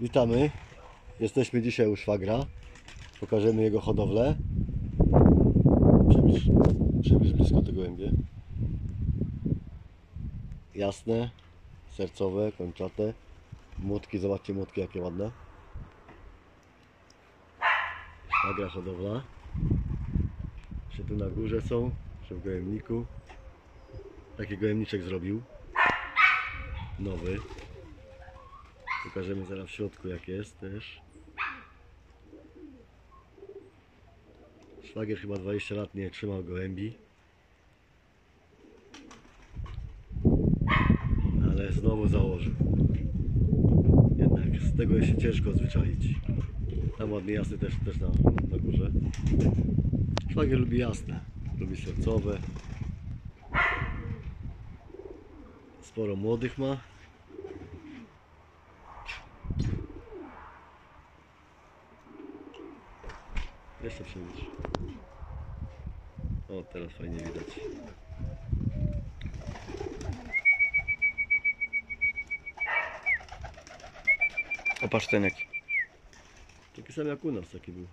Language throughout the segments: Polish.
Witamy. Jesteśmy dzisiaj u szwagra. Pokażemy jego hodowlę. Przybliż, przybliż blisko tego gołębie. Jasne, sercowe, kończate. Młotki, zobaczcie młotki jakie ładne. Szwagra hodowla. Jeszcze tu na górze są, jeszcze w gołębniku. Taki gołębniczek zrobił. Nowy. Pokażemy zaraz w środku jak jest też. Szwagier chyba 20 lat nie trzymał gołębi. Ale znowu założył. Jednak z tego się ciężko zwyczaić. Tam ładny jasny też, też na, na górze. Szwagier lubi jasne. Lubi sercowe. Sporo młodych ma. Jeszcze przyjdziesz. O, teraz fajnie widać. Popatrz ten jaki. Taki sam jak u nas taki był.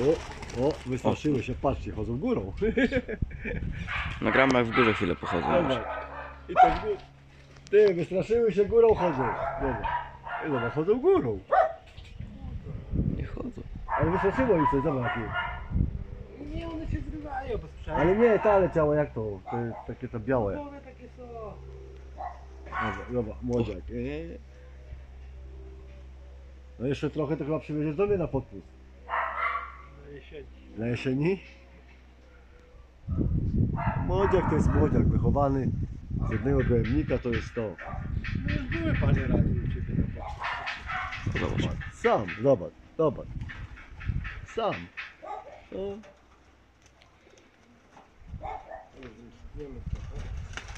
O, o, wystraszyły się, patrzcie, chodzą górą. Nagramy jak w górze chwilę pochodzą. Zobacz. I tak Ty, wystraszyły się górą chodzą. Zobacz. Ej, Zobacz, chodzą górą. Chodzą. Ale wystraszyło ich coś, zobacz. Nie, one się zrywają bez przerwy. Ale nie, ta leciała jak to, to jest takie to białe. One takie są. Dobra, dobra, młodziak. Eee. No jeszcze trochę to chyba przywieziesz do mnie na podpust. Na jesieni. Na jesieni? Młodziak to jest młodziak, wychowany z jednego gołębnika to jest to. No już były parę razy u Ciebie na placu. Zobacz. Sam, zobacz, zobacz. Sam. No.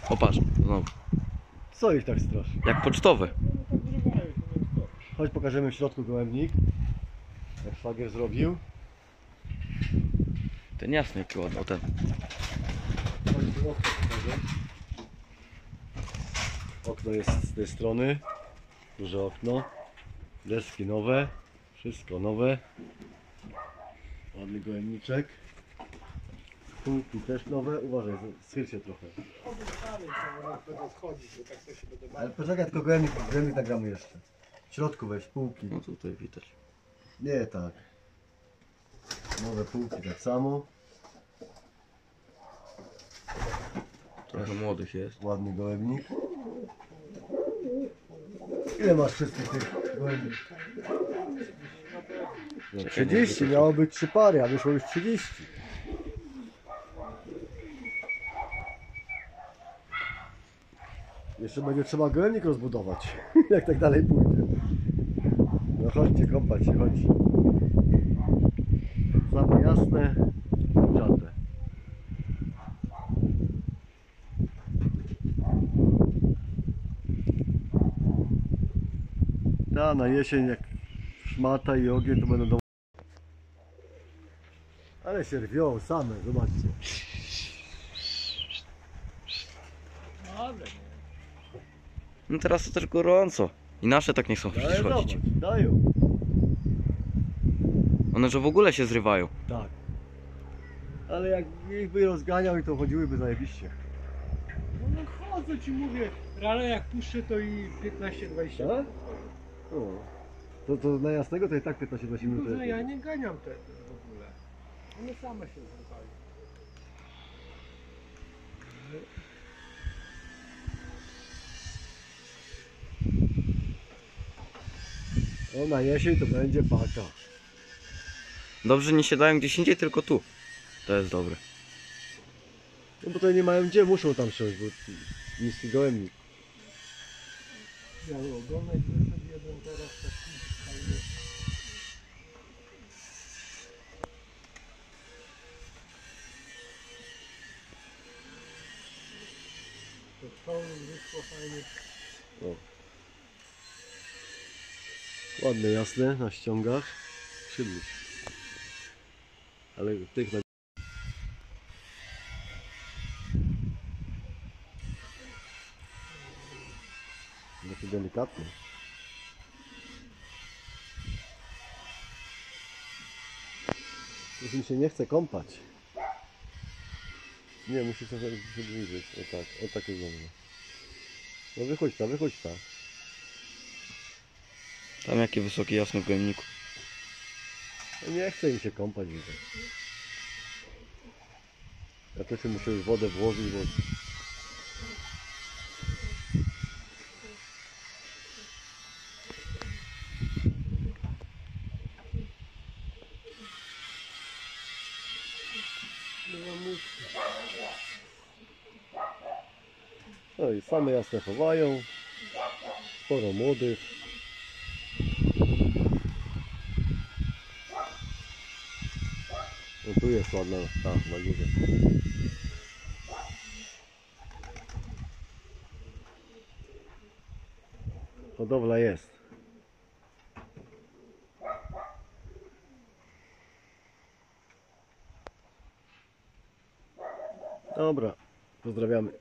Popatrz, znowu. co ich tak straszy? Jak pocztowe. Chodź pokażemy w środku gołębnik. Jak szwagier zrobił. Ten jasny jaki ładny, o ten. Chodź tu okno pokażę. Okno jest z tej strony. Duże okno. Deski nowe. Wszystko nowe. Ładny gołębniczek. Półki też nowe. Uważaj, schyl się trochę. Tak Ale poczekaj, tylko gołębnik, gołębnik nagramy jeszcze. W środku weź półki. No tutaj widać. Nie tak. Nowe półki tak samo. Trochę młodych jest. Ładny gołębnik. Ile masz wszystkich tych gołębni? No, 30, miało być 3 pary, a wyszło już 30. Jeszcze będzie trzeba gołębnik rozbudować, jak tak dalej pójdzie. No chodźcie, kąpać się, chodź. Same jasne, czate. Da, na jesień jak szmata i ogień to będą do... Ale się rwią same, zobaczcie. No teraz to też gorąco. I nasze tak nie chcą Ale przecież zobacz, chodzić. dają. One że w ogóle się zrywają. Tak. Ale jak ich by rozganiał i to chodziłyby zajebiście. no, no chodzę Ci mówię, rano jak puszczę to i 15-20 Tak? O. To, to na jasnego to i tak 15-20 minut. Tylko, że ja nie ganiam te. One same się zrywają. O, na jesień to będzie paka. Dobrze nie siadają gdzieś indziej, tylko tu. To jest dobre. No bo to nie mają gdzie, muszą tam siąść, bo niski gołębnik. Wyszedł jeden teraz taki Fajnie. Ładne, jasne, na ściągach. Przybliż. Ale tych na Dosyć delikatny. Już mi się nie chce kąpać. Nie, musi trochę się bliżyć. O tak, o tak jest dobrze. No wychodź tam, wychodź tam. Tam jakie wysokie jasno w gojemniku. No nie chce mi się kąpać widzę. Ja też muszę już wodę włożyć, bo No i same jasne chowają. Sporo młodych. No tu jest ładna, ta, na górze. Hodowla jest. Dobra, pozdrawiamy.